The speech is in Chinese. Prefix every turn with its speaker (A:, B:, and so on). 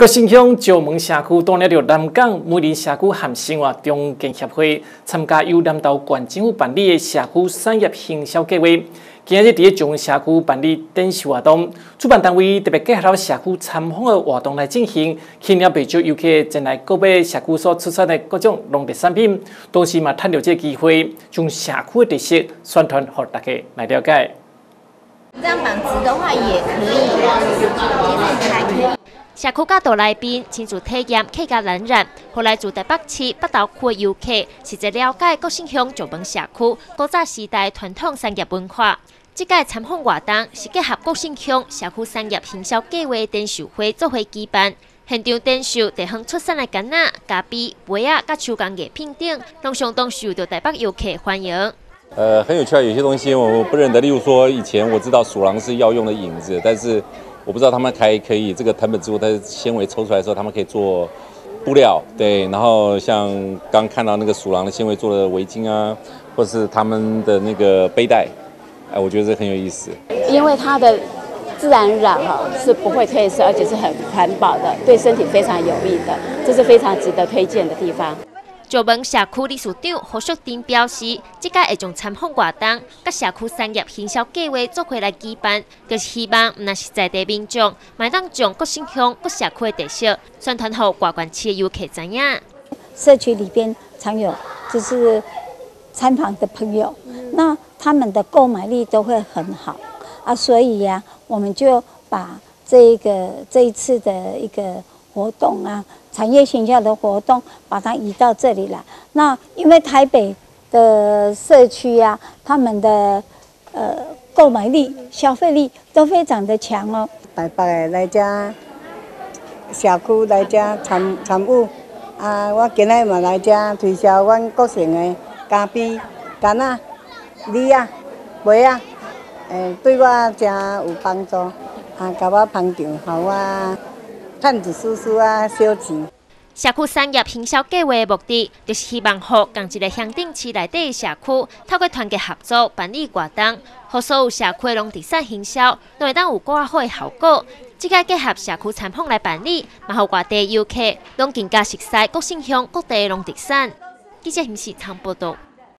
A: 各新乡石门社区当日着南港每林社区和生活中建协会参加由南投县政府办理的社区产业行销计划。今日伫石门社区办理展示活动，主办单位特别结合了社区参访的活动来进行，吸引不少游客前来购买社区所出产的各种农特产品，同时嘛，趁着这个机会，将社区的特色宣传给大家来了解。
B: 这样绑直的话也，可以。
C: 社区角度来边亲自体验客家冷染，后来住台北市北投区的游客是在了解国新乡石门社区古早时代传统产业文化。这届参访活动是结合国新乡社区产业行销计划展售会作为举办，现场展售地方出产的柑仔、咖啡、梅仔、甲手工艺品等，拢相当受到台北游客欢迎。
D: 呃，很有趣啊，有些东西我不认得，例如说以前我知道鼠狼是要用的影子，但是。我不知道他们还可以这个藤本植物，它的纤维抽出来的时候，他们可以做布料，对。然后像刚看到那个鼠狼的纤维做的围巾啊，或是他们的那个背带，哎，我觉得这很有意思。
E: 因为它的自然染哈是不会褪色，而且是很环保的，对身体非常有益的，这是非常值得推荐的地方。
C: 石门社区理事长何淑丁表示，即届会将参访活动、甲社区产业营销计划做回来举办，就是希望毋那是在地民众，买当将各新乡、各社区的特色宣传给外关区的游客知影。
E: 社区里边常有就是参访的朋友，那他们的购买力都会很好啊，所以呀，我们就把这个这一次的一个活动啊。产业形象的活动，把它移到这里来。那因为台北的社区呀，他们的呃购买力、消费力都非常的强哦。
F: 台北的来遮社区来遮参参与，啊，我今日嘛来遮推销阮国城的咖啡、柑仔、梨啊、梅啊，诶，对我真有帮助，啊，甲我捧场，互我。探子叔叔啊，小钱。
C: 社区产业营销计划的目的，就是希望和同一个乡镇市内底的社区，透过团结合作办理活动，和所有社区农地产营销，都会当有更好的效果。即个结合社区产品来办理，嘛，互外地游客拢更加熟悉各县乡各地农地产。记者形式参报道。